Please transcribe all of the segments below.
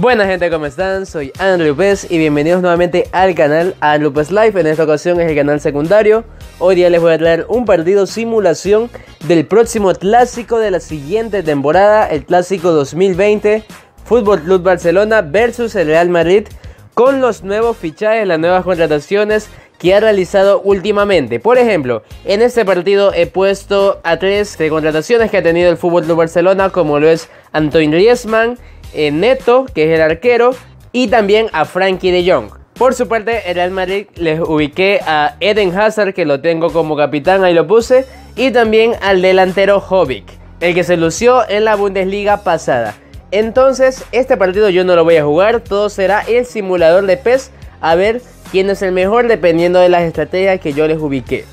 Buena gente, ¿cómo están? Soy Andrew Pez y bienvenidos nuevamente al canal A Lupes Live. En esta ocasión es el canal secundario. Hoy día les voy a traer un partido simulación del próximo clásico de la siguiente temporada, el clásico 2020, Fútbol Club Barcelona versus el Real Madrid, con los nuevos fichajes, las nuevas contrataciones que ha realizado últimamente. Por ejemplo, en este partido he puesto a tres contrataciones que ha tenido el Fútbol Club Barcelona, como lo es Antoine Griezmann, eh, Neto, que es el arquero, y también a Frankie de Jong. Por su parte, el Real Madrid les ubiqué a Eden Hazard, que lo tengo como capitán, ahí lo puse, y también al delantero Jovic, el que se lució en la Bundesliga pasada. Entonces, este partido yo no lo voy a jugar, todo será el simulador de PES, a ver quién es el mejor dependiendo de las estrategias que yo les ubiqué.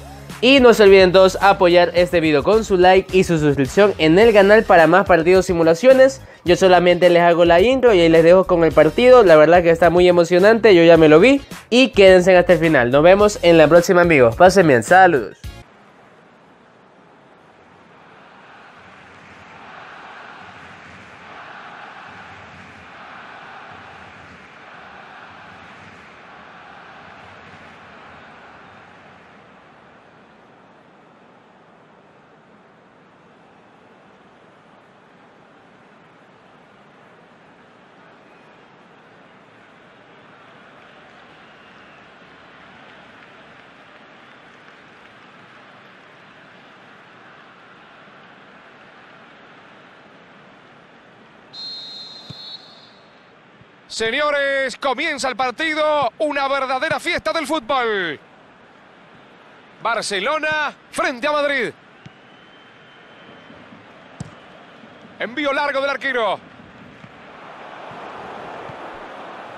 Y no se olviden todos apoyar este video con su like y su suscripción en el canal para más partidos simulaciones. Yo solamente les hago la intro y ahí les dejo con el partido. La verdad que está muy emocionante, yo ya me lo vi. Y quédense hasta el final. Nos vemos en la próxima amigos. Pasen bien, saludos. Señores, comienza el partido, una verdadera fiesta del fútbol. Barcelona frente a Madrid. Envío largo del arquero.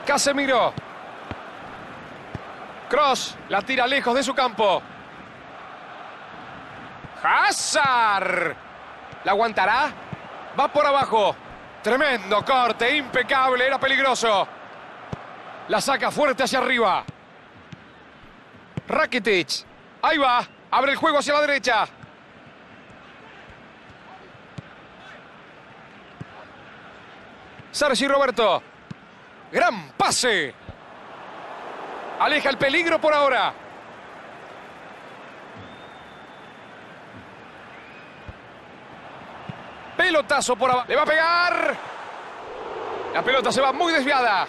Casemiro. Cross, la tira lejos de su campo. Hazard. ¿La aguantará? Va por abajo. Tremendo corte, impecable, era peligroso. La saca fuerte hacia arriba. Rakitic. Ahí va. Abre el juego hacia la derecha. Sergi Roberto. Gran pase. Aleja el peligro por ahora. Pelotazo por abajo. Le va a pegar. La pelota se va muy desviada.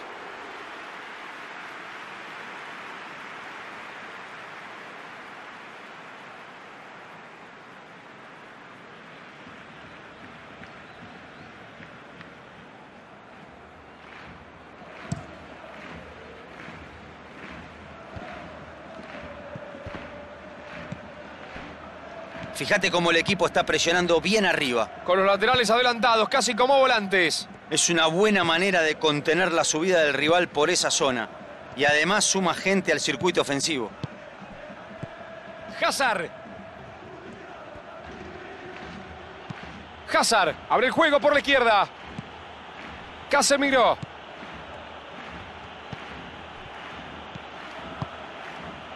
Fíjate cómo el equipo está presionando bien arriba. Con los laterales adelantados, casi como volantes. Es una buena manera de contener la subida del rival por esa zona. Y además suma gente al circuito ofensivo. Hazard. Hazard. Abre el juego por la izquierda. Casemiro.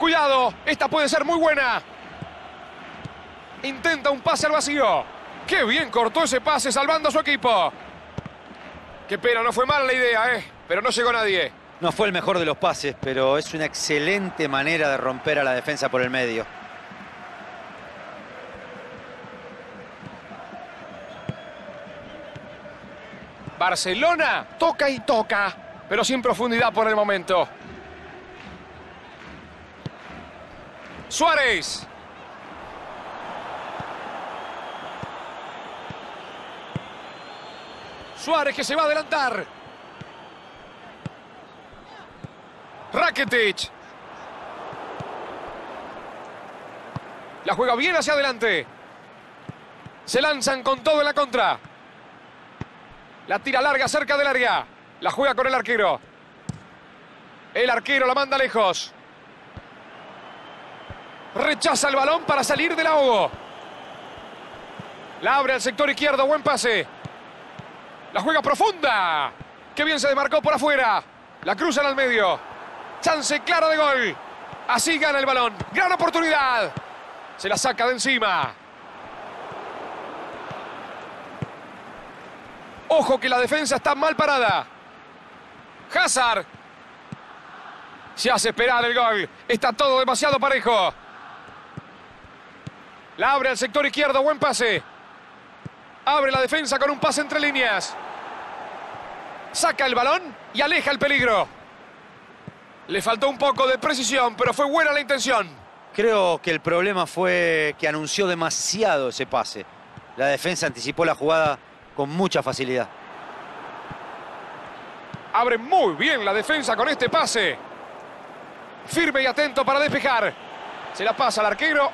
Cuidado. Esta puede ser muy buena. Intenta un pase al vacío. ¡Qué bien cortó ese pase salvando a su equipo! Qué pena, no fue mala la idea, ¿eh? Pero no llegó nadie. No fue el mejor de los pases, pero es una excelente manera de romper a la defensa por el medio. Barcelona toca y toca, pero sin profundidad por el momento. Suárez. Suárez que se va a adelantar. Rakitic. La juega bien hacia adelante. Se lanzan con todo en la contra. La tira larga cerca del área. La juega con el arquero. El arquero la manda lejos. Rechaza el balón para salir del ahogo. La abre al sector izquierdo. Buen pase. La juega profunda. Qué bien se demarcó por afuera. La cruzan al medio. Chance clara de gol. Así gana el balón. Gran oportunidad. Se la saca de encima. Ojo que la defensa está mal parada. Hazard. Se hace esperar el gol. Está todo demasiado parejo. La abre al sector izquierdo. Buen pase. Abre la defensa con un pase entre líneas. Saca el balón y aleja el peligro. Le faltó un poco de precisión, pero fue buena la intención. Creo que el problema fue que anunció demasiado ese pase. La defensa anticipó la jugada con mucha facilidad. Abre muy bien la defensa con este pase. Firme y atento para despejar. Se la pasa al arquero.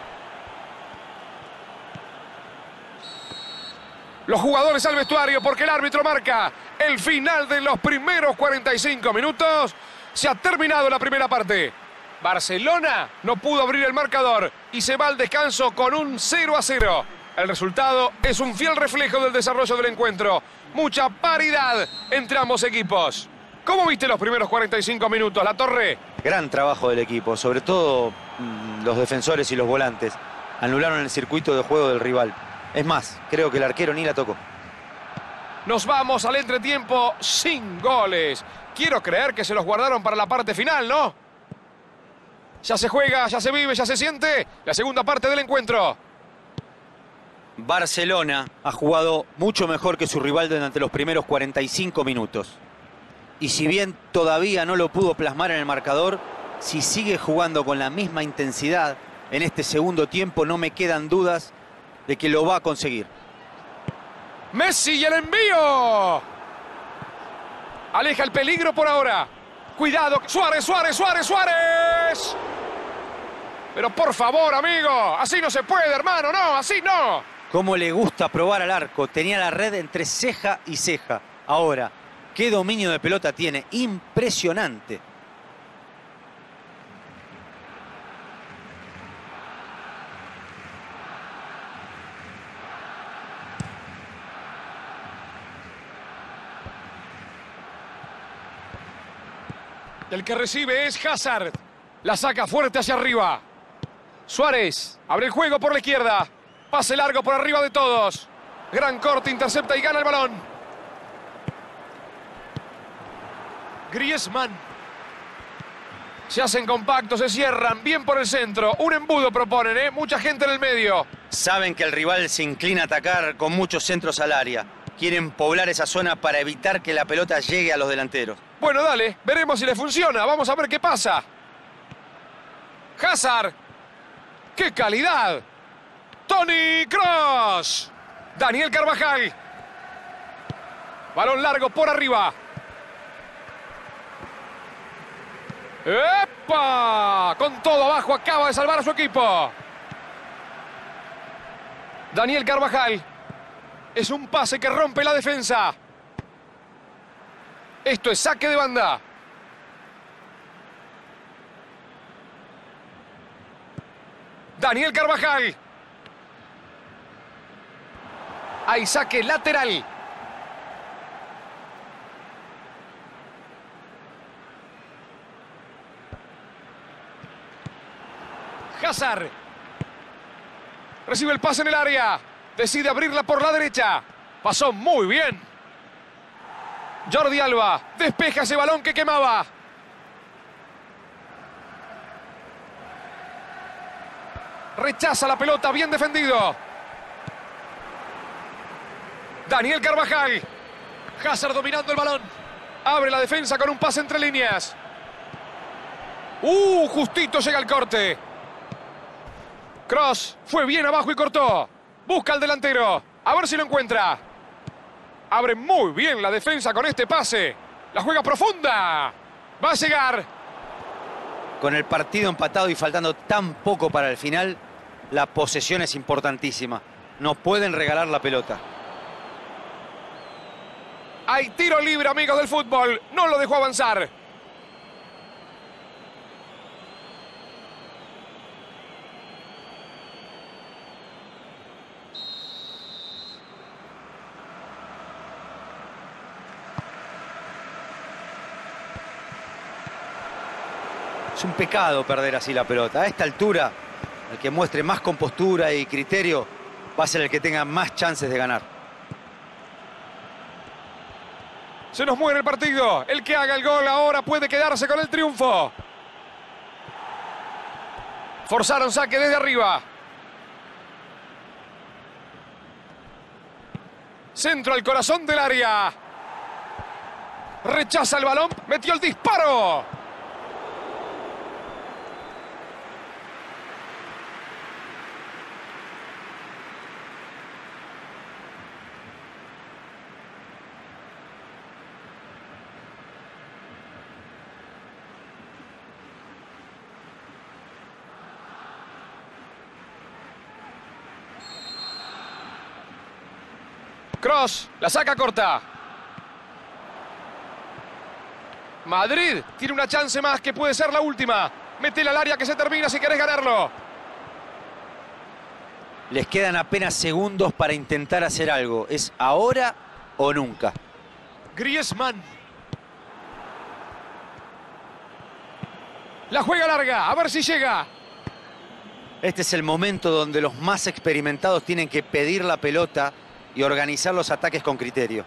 Los jugadores al vestuario porque el árbitro marca el final de los primeros 45 minutos. Se ha terminado la primera parte. Barcelona no pudo abrir el marcador y se va al descanso con un 0 a 0. El resultado es un fiel reflejo del desarrollo del encuentro. Mucha paridad entre ambos equipos. ¿Cómo viste los primeros 45 minutos, La Torre? Gran trabajo del equipo, sobre todo mm, los defensores y los volantes. Anularon el circuito de juego del rival. Es más, creo que el arquero ni la tocó. Nos vamos al entretiempo sin goles. Quiero creer que se los guardaron para la parte final, ¿no? Ya se juega, ya se vive, ya se siente. La segunda parte del encuentro. Barcelona ha jugado mucho mejor que su rival durante los primeros 45 minutos. Y si bien todavía no lo pudo plasmar en el marcador, si sigue jugando con la misma intensidad en este segundo tiempo, no me quedan dudas de que lo va a conseguir. Messi y el envío. Aleja el peligro por ahora. Cuidado, Suárez, Suárez, Suárez, Suárez. Pero por favor, amigo, así no se puede, hermano, no, así no. Cómo le gusta probar al arco. Tenía la red entre ceja y ceja. Ahora, qué dominio de pelota tiene. Impresionante. El que recibe es Hazard. La saca fuerte hacia arriba. Suárez abre el juego por la izquierda. Pase largo por arriba de todos. Gran corte, intercepta y gana el balón. Griezmann. Se hacen compactos, se cierran, bien por el centro. Un embudo proponen, ¿eh? Mucha gente en el medio. Saben que el rival se inclina a atacar con muchos centros al área. Quieren poblar esa zona para evitar que la pelota llegue a los delanteros. Bueno, dale, veremos si le funciona. Vamos a ver qué pasa. Hazard. ¡Qué calidad! Tony Cross. Daniel Carvajal. Balón largo por arriba. ¡Epa! Con todo abajo acaba de salvar a su equipo. Daniel Carvajal. Es un pase que rompe la defensa. Esto es saque de banda. Daniel Carvajal. Hay saque lateral. Hazard. Recibe el pase en el área. Decide abrirla por la derecha. Pasó muy bien. Jordi Alba despeja ese balón que quemaba. Rechaza la pelota, bien defendido. Daniel Carvajal. Hazard dominando el balón. Abre la defensa con un pase entre líneas. Uh, justito llega el corte. Cross fue bien abajo y cortó. Busca al delantero. A ver si lo encuentra. Abre muy bien la defensa con este pase. La juega profunda. Va a llegar. Con el partido empatado y faltando tan poco para el final, la posesión es importantísima. No pueden regalar la pelota. Hay tiro libre, amigos del fútbol. No lo dejó avanzar. Es un pecado perder así la pelota. A esta altura, el que muestre más compostura y criterio va a ser el que tenga más chances de ganar. Se nos muere el partido. El que haga el gol ahora puede quedarse con el triunfo. Forzaron saque desde arriba. Centro al corazón del área. Rechaza el balón. Metió el disparo. Cross, la saca corta. Madrid tiene una chance más que puede ser la última. Métela al área que se termina si querés ganarlo. Les quedan apenas segundos para intentar hacer algo. ¿Es ahora o nunca? Griezmann. La juega larga, a ver si llega. Este es el momento donde los más experimentados tienen que pedir la pelota y organizar los ataques con criterio.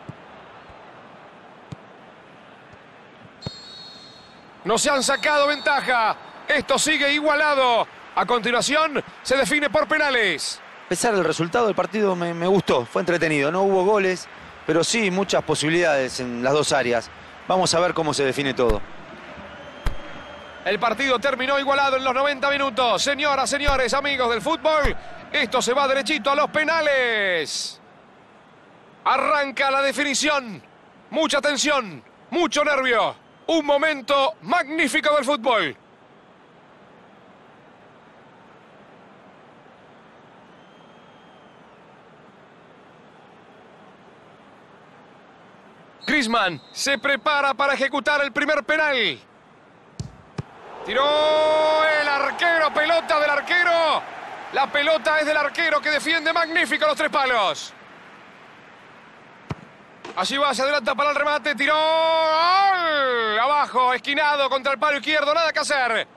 No se han sacado ventaja. Esto sigue igualado. A continuación, se define por penales. A pesar del resultado, el partido me, me gustó, fue entretenido. No hubo goles, pero sí muchas posibilidades en las dos áreas. Vamos a ver cómo se define todo. El partido terminó igualado en los 90 minutos. Señoras, señores, amigos del fútbol, esto se va derechito a los penales. Arranca la definición. Mucha tensión, mucho nervio. Un momento magnífico del fútbol. Griezmann se prepara para ejecutar el primer penal. Tiró el arquero, pelota del arquero. La pelota es del arquero que defiende magnífico los tres palos. Allí va, se adelanta para el remate, tiró. Abajo, esquinado contra el palo izquierdo, nada que hacer.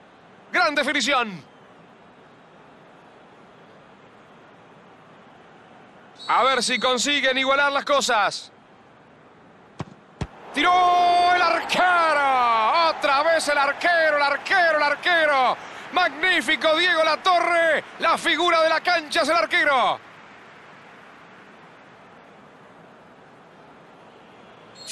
Gran definición. A ver si consiguen igualar las cosas. Tiró el arquero. Otra vez el arquero, el arquero, el arquero. Magnífico Diego La Torre. La figura de la cancha es el arquero.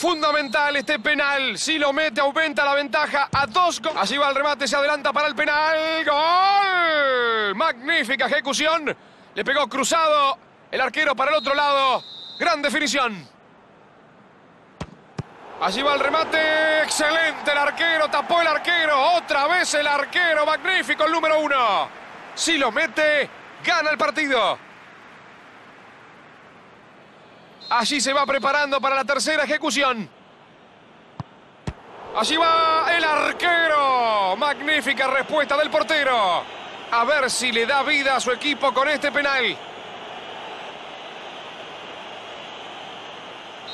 Fundamental este penal. Si lo mete, aumenta la ventaja a dos goles. Allí va el remate, se adelanta para el penal. ¡Gol! Magnífica ejecución. Le pegó cruzado el arquero para el otro lado. Gran definición. Allí va el remate. Excelente el arquero. Tapó el arquero. Otra vez el arquero. Magnífico el número uno. Si lo mete, gana el partido. Allí se va preparando para la tercera ejecución. Allí va el arquero. Magnífica respuesta del portero. A ver si le da vida a su equipo con este penal.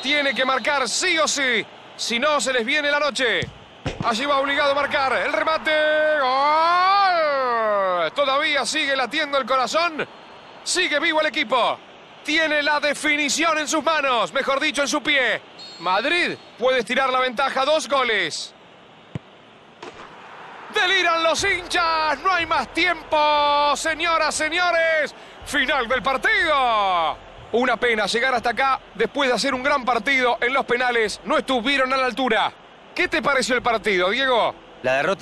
Tiene que marcar sí o sí. Si no, se les viene la noche. Allí va obligado a marcar. El remate. ¡Gol! Todavía sigue latiendo el corazón. Sigue vivo el equipo. Tiene la definición en sus manos. Mejor dicho, en su pie. Madrid puede estirar la ventaja. Dos goles. Deliran los hinchas. No hay más tiempo. Señoras, señores. Final del partido. Una pena llegar hasta acá después de hacer un gran partido en los penales. No estuvieron a la altura. ¿Qué te pareció el partido, Diego? La derrota